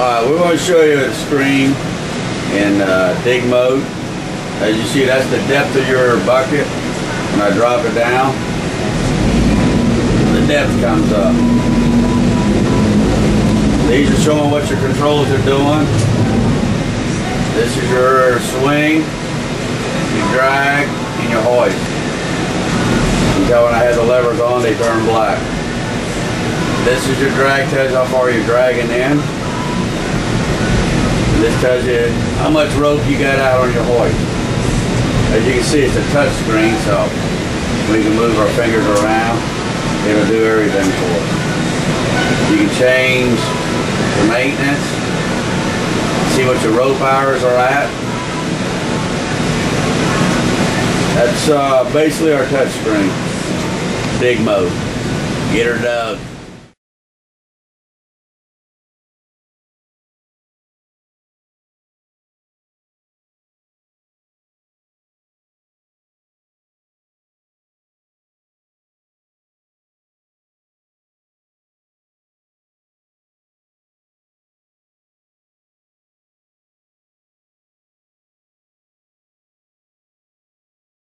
Uh, we want to show you the screen in uh, dig mode. As you see, that's the depth of your bucket. When I drop it down, the depth comes up. These are showing what your controls are doing. This is your swing, your drag, and your hoist. You Until when I had the levers on, they turn black. This is your drag, tells how far you're dragging in. This tells you how much rope you got out on your hoist. As you can see, it's a touch screen, so we can move our fingers around. It'll do everything for us. You can change the maintenance, see what your rope hours are at. That's uh, basically our touch screen. Dig mode. Get her done.